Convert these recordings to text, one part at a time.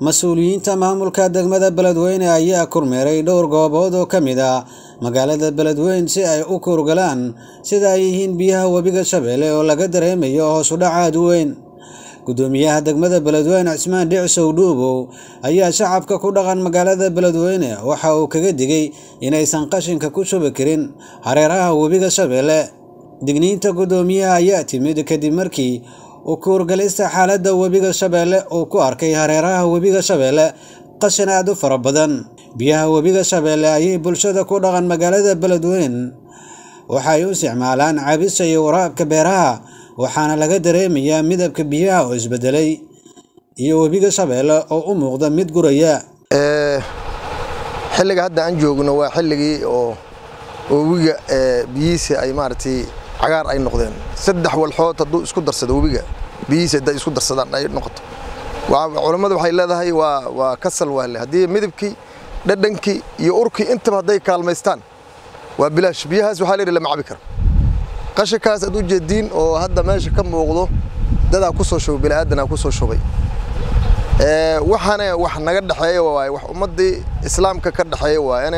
mas'uuliyiinta maamulka degmada beledweyne ayaa kormeeray dhowr goobood oo ka mid ah magaalada beledweyne si ay u kurgalaan sida ay yihiin biyaha webiga shabeelle oo laga dareemayo hoos u dhac aad weyn. Gudoomiyaha degmada beledweyne cismaan dhicsow dhuubow ayaa shacabka ku dhaqan magaalada beledweyne waxa uu kaga digay inaysan qashinka ku shubi karin hareeraha webiga shabeelle. Digniinta gudoomiyaha ayaa timid kadib markii u kuurgalista xaaladda webiga shabeelle uu ku arkay hareeraha webiga shabeelle qashin aad u fara badan. Biyaha webiga shabeelle ayay bulshada ku dhaqan magaalada beledweyne. Waxay u isticmaalaan cabisa iyo waraabka beeraha waxaana laga dareemayaa midabka biyaha oo isbedelay iyo webiga shabeelle oo u muuqda mid guraya. Xilliga hadda aan joogno waa xilligii oo webiga biyihiisa ay maaragtay cagaar ay noqdeen. Saddex walxood hadduu isku darsado webiga. Biyihiisa hadday isku darsadaan ay noqoto. Culammadu waxay leedahay waa waa kasal waale haddii midabkii dhadhankii iyo urkii intaba hadday kaalmaystaan waa bilaash biyahaas waxaa layidhi lama cabi karo. Qashinkaas aad u jeediin oo hadda meesha ka muuqdo dadaa ku soo shubay bini'aadanaa ku soo shubay. Waxaana wax naga dhexeeya waaye wax ummaddii islaamka ka dhexeeya waaye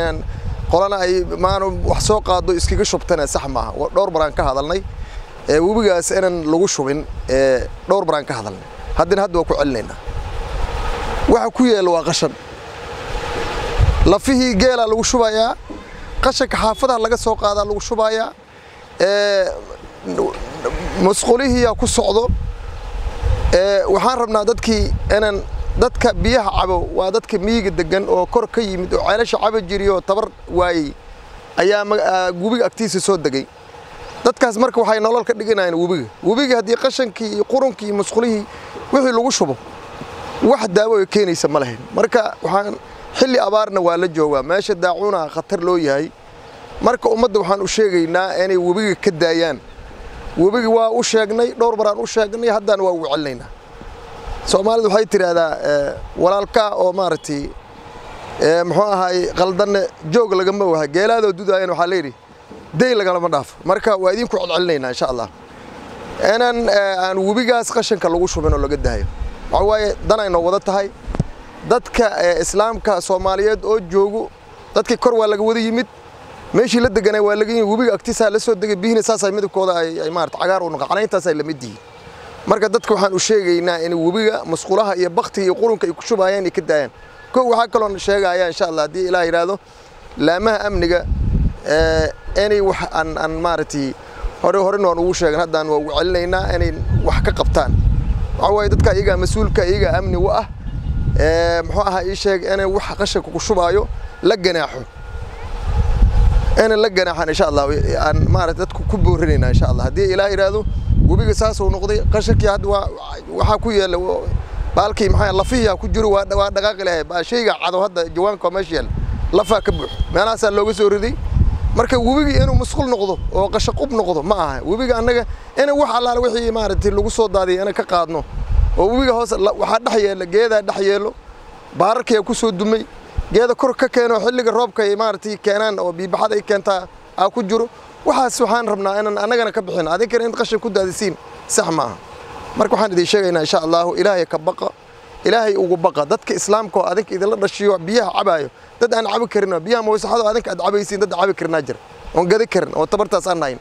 qolana ay maanu wax soo qaado iskaga shubtana sax maaha. Dhowr baraan ka hadalnay. Webigaas inaan lagu shubin dhowr baraan ka hadalnay. Haddana hadda waa ku celinaynaa. Waxa ku yeela waa qashan. Lafihii geelaa lagu shubayaa qashanka xaafadaha laga soo qaadaa lagu shubayaa masquulihiiyaa ku socdo. Waxaan rabnaa dadkii inaan dadka biyaha cabo waa dadka miyiga degan oo kor ka yimid oo ceelasha caba jiriyoo tabar waayey. Ayaa webiga agtiisa soo degay. Dadkaas marka waxay nolol ka dhiganayaan webiga webiga haddii qashankii iyo qurunkii iyo wixii lagu shubo wax daawo ay keenaysa ma lahayn. Marka waxaan xilli abaarna waa la joogaa. Meesha daacuuna khatar loo yahay. Marka ummadda waxaan u sheegaynaa inay webiga ka daayaan. Webiga waa u sheegnay dhowr baraan u sheegnay haddana waa ugu celinaynaa soomaalidu waxay tidhaahdaa walaalkaa oo maaragtay muxuu ahaay qaldanne joog lagama waha geelaadoo dudaayan waxaa layidhi day lagalama dhaafo marka waa idinku celcelinaynaa insha allah. Inaan aan webigaas qashanka lagu shubin oo laga daayo waxa waaye danayno wada tahay. Dadka islaamka soomaaliyeed oo joogo dadkii kor waa laga wada yimid. Meeshii la deganay waa laga yimid webiga agtiisaa la soo degay biyihina saasay midabkooda ay maarata cagaar u noqon canayntaasay la mid yihiin marka dadka waxaan u sheegaynaa in webiga masquulaha iyo baktiga iyo qurunka ay ku shubaayaan ay ka daayaan. Kow waxaa kaloo sheegaya insha allah haddii ilaah yidhaahdo laamaha amniga inay wax aan aan maaragtay hore horena waan ugu sheegan. Haddaan waa ugu celinaynaa inay wax ka qabtaan. Waxa waaye dadka iyagaa mas'uulka iyagaa amni u ah muxuu ahaa ii sheeg inay wax qashanka ku shubaayo la ganaaxo. Ina la ganaaxan insha allah aan maarata dadku ku boorinaynaa insha allah haddii ilaah yidhaahdo webiga saasuu noqday. Qashankii hadda waxaa ku yeela baalkii maxaa lafihiyaa ku jiro waa dhaqaaqi lahay baa shayga cado hadda jawaanka meesha yaal. Lafaa ka buux. Meelahaasaa looga soo riday. Marka webiga inuu masquul noqdo oo qashaqub noqdo ma aha. Webiga annaga ina wax allaale wixii maaragtay lagu soo daadiyay ina ka qaadno. Oo webiga hoos waxaa dhex yeela geedaa dhex yeelo baararkiyaa ku soo dumay. Geeda kor ka keeno xilliga roobka ay maaragtay keenaan oo biibaxad ay keentaa aa ku jiro waxaas waxaan rabnaa inaan annagana ka bixin. Adinkana in qashin ku daadisiin sax ma aha marka waxaan idin sheegaynaa insha allahu ilaahay ka baqa ilaahay ugu baqa. Dadka islaamka adinka idinla dhashiyo biyaha cabaayo. Dad aan cabi karin biyaha mawsaxado adinka aad cabaysiin dad cabi karinaa jira oon gadi karin oo tabartaas aan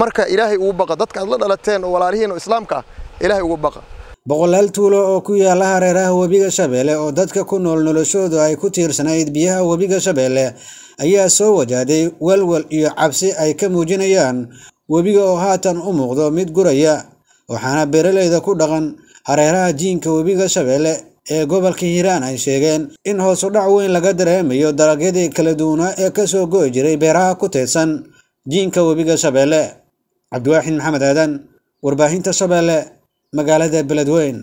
marka ilaahay ugu baqa dadka aad la dhalateen oo walaalihiin oo islaamka ah ilaahay ugu baqa. Boqolaal tuulo oo ku yaalla hareeraha webiga shabeelle oo dadka ku nool noloshoodu ay ku tiirsanayd biyaha webiga shabeelle ayaa soo wajahday walwal iyo cabsi ay ka muujinayaan webiga oo haatan u muuqdo mid guraya waxaana beeralayda ku dhaqan hareeraha jiinka webiga shabeelle ee gobolka hiiraan ay sheegeen in hoos u dhac weyn laga dareemayo dalagyadii kala duwanaa ee ka soo go'i jiray beeraha ku teedsan jiinka webiga shabeelle. Cabdiwaaxid maxamed aadan warbaahinta shabeelle magaalada beledweyn